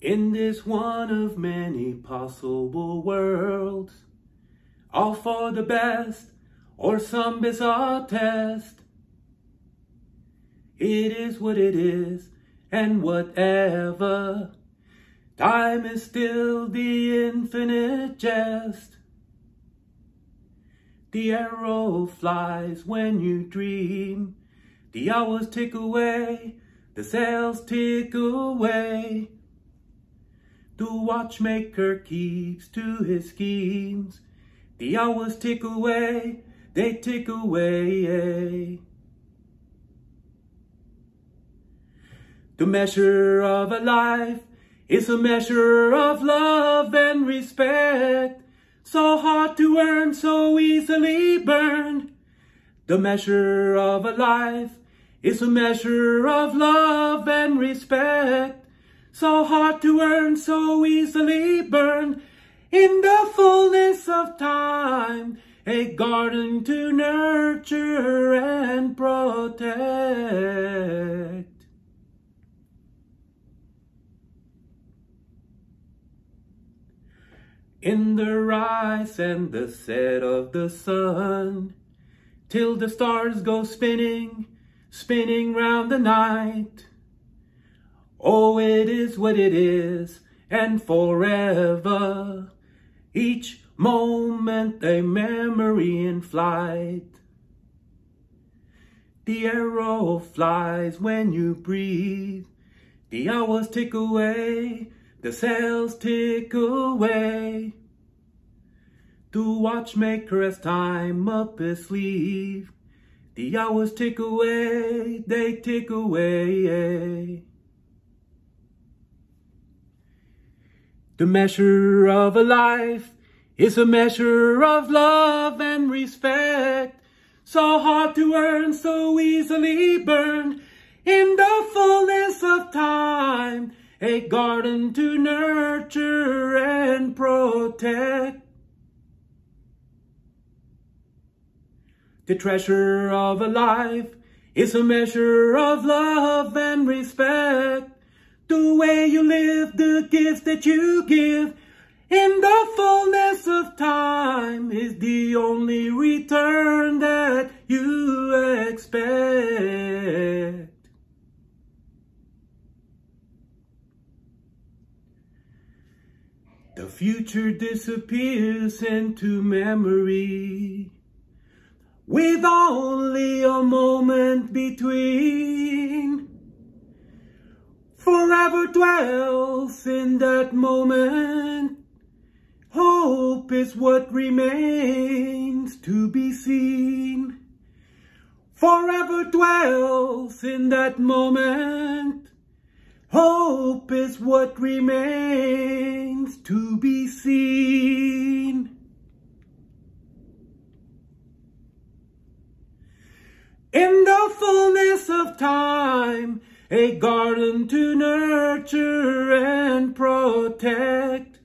In this one of many possible worlds, all for the best or some bizarre test. It is what it is, and whatever. Time is still the infinite jest. The arrow flies when you dream. The hours tick away, the sails tick away. The watchmaker keeps to his schemes. The hours tick away, they tick away. Eh. The measure of a life is a measure of love and respect. So hard to earn, so easily burned. The measure of a life is a measure of love and respect. So hard to earn, so easily burned. In the fullness of time, a garden to nurture and protect. In the rise and the set of the sun, till the stars go spinning, spinning round the night. Oh, it is what it is, and forever. Each moment a memory in flight. The arrow flies when you breathe. The hours tick away, the sails tick away. The watchmaker has time up his sleeve. The hours tick away, they tick away. The measure of a life is a measure of love and respect. So hard to earn, so easily burned. In the fullness of time, a garden to nurture and protect. The treasure of a life is a measure of love and respect. The way you live, the gifts that you give, in the fullness of time is the only return that you expect. The future disappears into memory with only a moment between forever dwells in that moment. Hope is what remains to be seen. Forever dwells in that moment. Hope is what remains to be seen. In the fullness of time, a garden to nurture and protect.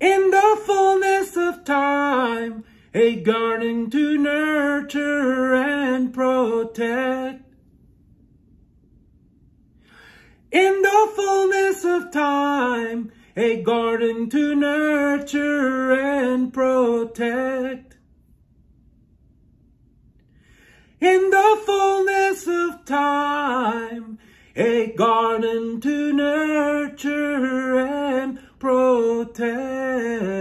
In the fullness of time, a garden to nurture and protect. In the fullness of time, a garden to nurture and protect. In the fullness of time, a garden to nurture and protect.